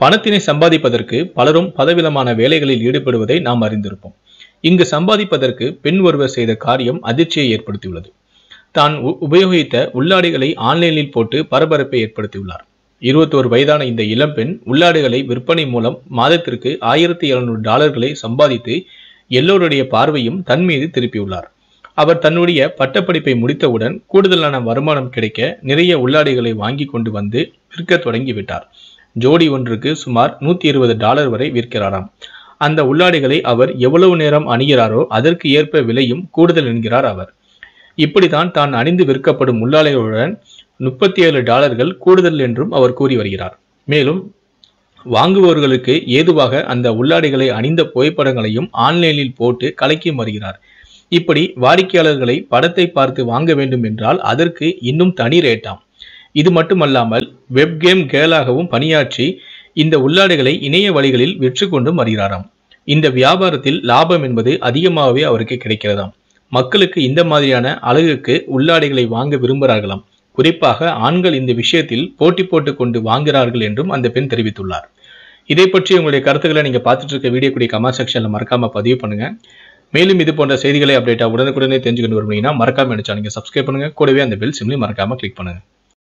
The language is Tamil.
பணத்தினை சம்பாதிப்பதற்கு பலரும் பலவிதமான வேலைகளில் ஈடுபடுவதை நாம் அறிந்திருப்போம். இங்கு சம்பாதிப்பதற்கு பெண் ஒருவர் செய்த காரியம் அதிர்ச்சியை ஏற்படுத்தியுள்ளது. தான் உ- உபயோகித்த உள்ளாடைகளை ஆன்லைனில் போட்டு பரபரப்பை ஏற்படுத்தியுள்ளார். இருபத்தோரு வயதான இந்த இளம்பெண் உள்ளாடைகளை விற்பனை மூலம் மாதத்திற்கு ஆயிரத்தி எழுநூறு டாலர்களை சம்பாதித்து எல்லோருடைய பார்வையும் தன் மீது திருப்பியுள்ளார். அவர் தன்னுடைய பட்டப்படிப்பை முடித்தவுடன் கூடுதலான வருமானம் கிடைக்க நிறைய உள்ளாடைகளை வாங்கி கொண்டு வந்து விற்க தொடங்கிவிட்டார் ஜோடி ஒன்றுக்கு சுமார் நூற்றி இருபது டாலர் வரை விற்கிறாராம். அந்த உள்ளாடைகளை அவர் எவ்வளவு நேரம் அணிகிறாரோ அதற்கு ஏற்ப விலையும் கூடுதல் என்கிறார் அவர். இப்படித்தான் தான் அணிந்து விற்கப்படும் உள்ளாடைகளுடன் முப்பத்தி ஏழு டாலர்கள் கூடுதல் என்றும் அவர் கூறி வருகிறார். மேலும் வாங்குபவர்களுக்கு ஏதுவாக அந்த உள்ளாடைகளை அணிந்த புகைப்படங்களையும் ஆன்லைனில் போட்டு கலக்கி வருகிறார். இப்படி வாடிக்கையாளர்களை படத்தை பார்த்து வாங்க வேண்டும் என்றால் அதற்கு இன்னும் தனி ரேட்டாம் இது மட்டுமல்லாமல் வெப் கேம் கேலாகவும் பணியாற்றி இந்த உள்ளாடைகளை இணைய வழிகளில் விற்று கொண்டும் வருகிறாராம் இந்த வியாபாரத்தில் லாபம் என்பது அதிகமாகவே அவருக்கு கிடைக்கிறதாம். மக்களுக்கு இந்த மாதிரியான அழகுக்கு உள்ளாடைகளை வாங்க விரும்புகிறார்களாம். குறிப்பாக ஆண்கள் இந்த விஷயத்தில் போட்டி போட்டு கொண்டு வாங்குகிறார்கள் என்றும் அந்த பெண் தெரிவித்துள்ளார். இதை பற்றி உங்களுடைய கருத்துக்களை நீங்க பார்த்துட்டு இருக்க வீடியோ கூடிய கமெண்ட் செக்ஷன்ல மறக்காம பதிவு பண்ணுங்க. மேலும் இது போன்ற செய்திகளை அப்டேட்டா உடனுக்குடனே தெரிஞ்சுக்கொண்டு விரும்புனீங்கன்னா மறக்காம என்ன நீங்கள் சப்ஸ்கிரைப் பண்ணுங்க. கூடவே அந்த பெல் சிம்லையும் மறக்காம கிளிக் பண்ணுங்க.